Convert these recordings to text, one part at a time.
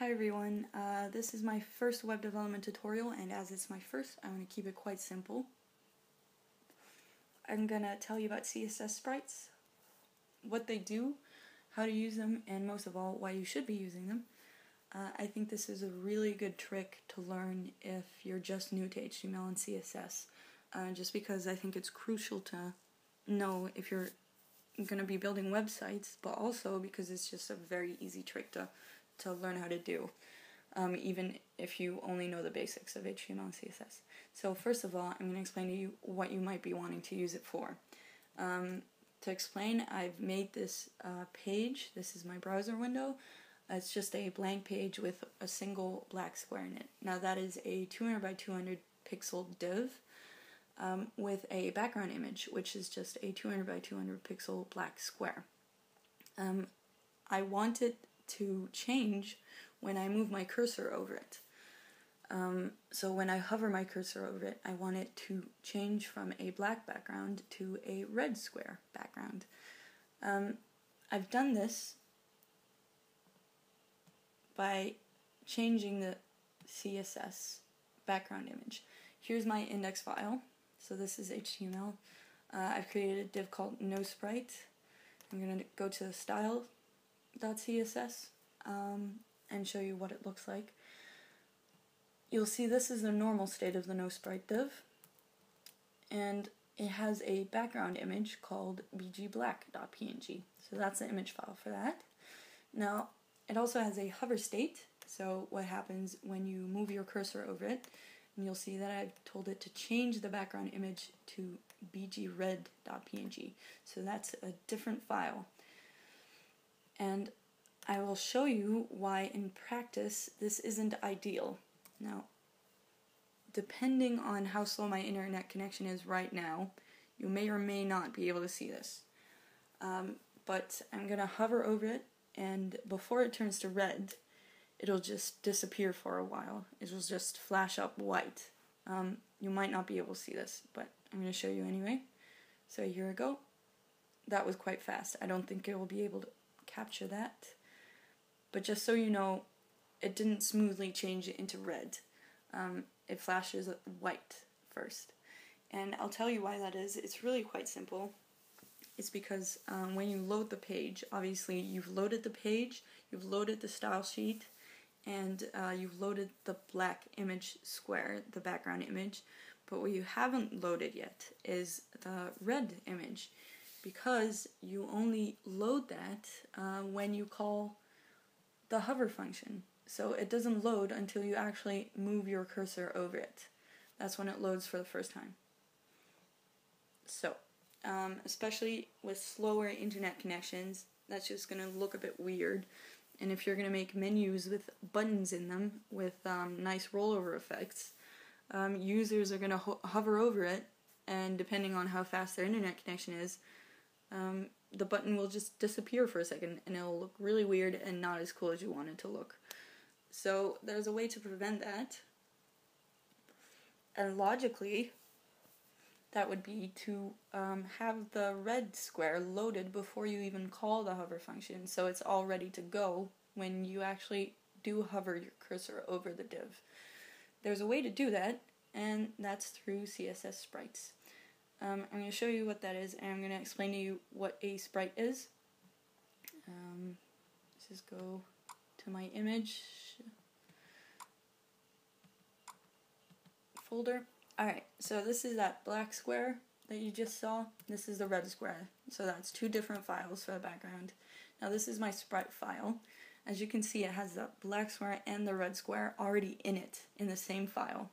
Hi everyone, uh, this is my first web development tutorial and as it's my first, I'm going to keep it quite simple. I'm going to tell you about CSS sprites, what they do, how to use them, and most of all, why you should be using them. Uh, I think this is a really good trick to learn if you're just new to HTML and CSS, uh, just because I think it's crucial to know if you're going to be building websites, but also because it's just a very easy trick to, to learn how to do, um, even if you only know the basics of HTML and CSS. So first of all, I'm going to explain to you what you might be wanting to use it for. Um, to explain, I've made this uh, page, this is my browser window, it's just a blank page with a single black square in it. Now that is a 200 by 200 pixel div, um, with a background image, which is just a 200 by 200 pixel black square. Um, I want it to change when I move my cursor over it. Um, so when I hover my cursor over it, I want it to change from a black background to a red square background. Um, I've done this by changing the CSS background image. Here's my index file. So this is HTML. Uh, I've created a div called noSprite. I'm going to go to style.css um, and show you what it looks like. You'll see this is the normal state of the no sprite div. And it has a background image called bgblack.png. So that's the image file for that. Now, it also has a hover state. So what happens when you move your cursor over it and you'll see that I've told it to change the background image to bgred.png. So that's a different file. And I will show you why in practice this isn't ideal. Now, depending on how slow my internet connection is right now, you may or may not be able to see this. Um, but I'm going to hover over it, and before it turns to red, it'll just disappear for a while. It'll just flash up white. Um, you might not be able to see this, but I'm going to show you anyway. So here we go. That was quite fast. I don't think it will be able to capture that. But just so you know, it didn't smoothly change it into red. Um, it flashes white first. And I'll tell you why that is. It's really quite simple. It's because um, when you load the page, obviously you've loaded the page, you've loaded the style sheet, and uh, you've loaded the black image square, the background image, but what you haven't loaded yet is the red image because you only load that uh, when you call the hover function. So it doesn't load until you actually move your cursor over it. That's when it loads for the first time. So, um, especially with slower internet connections, that's just going to look a bit weird. And if you're going to make menus with buttons in them with um, nice rollover effects, um, users are going to ho hover over it, and depending on how fast their internet connection is, um, the button will just disappear for a second and it'll look really weird and not as cool as you want it to look. So there's a way to prevent that. And logically, that would be to um, have the red square loaded before you even call the hover function so it's all ready to go when you actually do hover your cursor over the div. There's a way to do that and that's through CSS sprites. Um, I'm going to show you what that is and I'm going to explain to you what a sprite is. Um, let's just go to my image folder Alright, so this is that black square that you just saw. This is the red square. So that's two different files for the background. Now this is my sprite file. As you can see, it has the black square and the red square already in it, in the same file.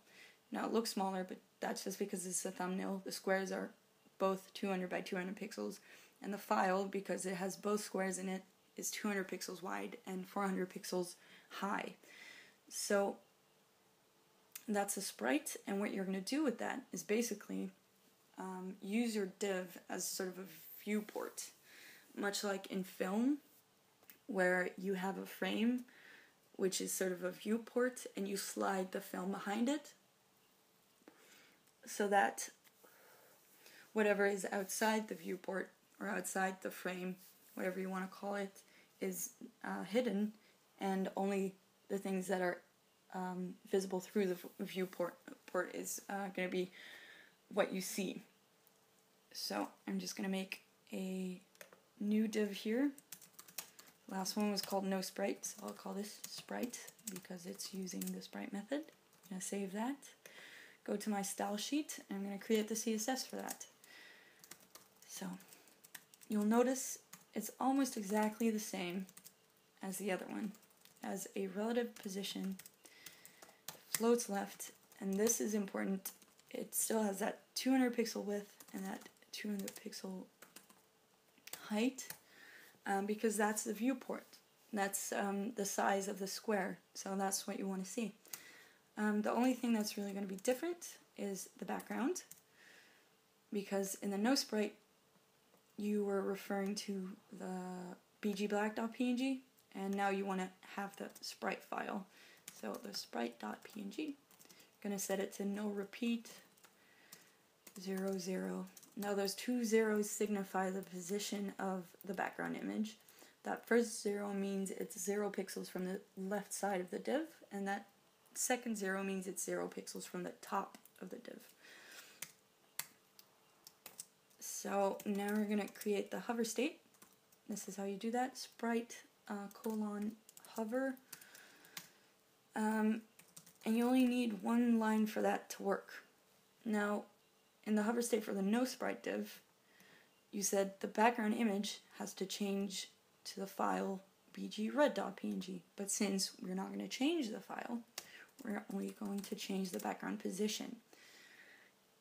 Now it looks smaller, but that's just because it's a thumbnail. The squares are both 200 by 200 pixels, and the file, because it has both squares in it, is 200 pixels wide and 400 pixels high. So that's a sprite, and what you're going to do with that is basically um, use your div as sort of a viewport, much like in film, where you have a frame which is sort of a viewport, and you slide the film behind it so that whatever is outside the viewport or outside the frame, whatever you want to call it, is uh, hidden, and only the things that are um, visible through the viewport port is uh, going to be what you see. So I'm just going to make a new div here. Last one was called no sprite, so I'll call this sprite because it's using the sprite method. I'm going to save that. Go to my style sheet and I'm going to create the CSS for that. So you'll notice it's almost exactly the same as the other one. As a relative position, floats left, and this is important. It still has that 200 pixel width and that 200 pixel height um, because that's the viewport. That's um, the size of the square, so that's what you want to see. Um, the only thing that's really going to be different is the background because in the no sprite you were referring to the bgblack.png and now you want to have the sprite file. So the sprite.png, going to set it to no repeat 0, 0. Now those two zeros signify the position of the background image. That first zero means it's zero pixels from the left side of the div, and that second zero means it's zero pixels from the top of the div. So now we're going to create the hover state. This is how you do that. Sprite uh, colon hover. Um, and you only need one line for that to work. Now, in the hover state for the no sprite div, you said the background image has to change to the file bgred.png. But since we're not going to change the file, we're only going to change the background position.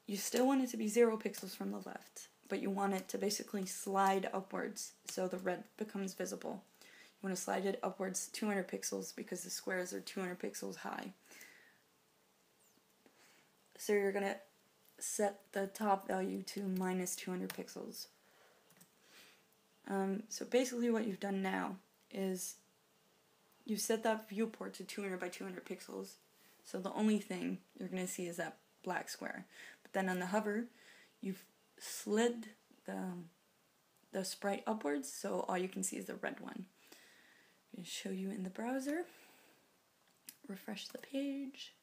You still want it to be zero pixels from the left but you want it to basically slide upwards so the red becomes visible. You want to slide it upwards 200 pixels because the squares are 200 pixels high. So you're going to set the top value to minus 200 pixels. Um, so basically what you've done now is you've set that viewport to 200 by 200 pixels. So the only thing you're going to see is that black square. But then on the hover, you've slid the, the sprite upwards, so all you can see is the red one. I'm going to show you in the browser. Refresh the page.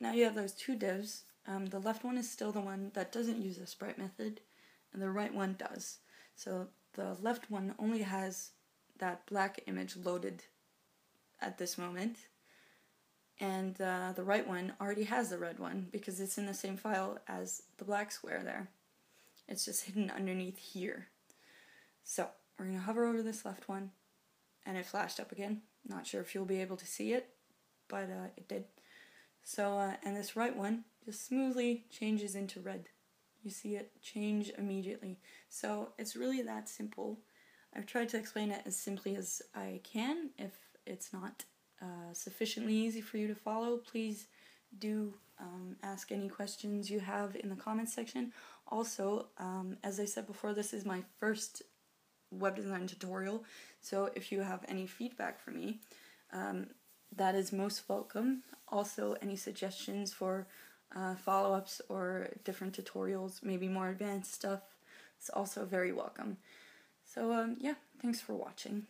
Now you have those two divs. Um, the left one is still the one that doesn't use the sprite method, and the right one does. So the left one only has that black image loaded at this moment, and uh, the right one already has the red one because it's in the same file as the black square there. It's just hidden underneath here. So we're going to hover over this left one and it flashed up again. Not sure if you'll be able to see it, but uh, it did. So, uh, and this right one just smoothly changes into red. You see it change immediately. So it's really that simple. I've tried to explain it as simply as I can. If it's not uh, sufficiently easy for you to follow, please do um, ask any questions you have in the comments section. Also, um, as I said before, this is my first web design tutorial, so if you have any feedback for me, um, that is most welcome. Also, any suggestions for uh, follow-ups or different tutorials, maybe more advanced stuff, it's also very welcome. So um, yeah, thanks for watching.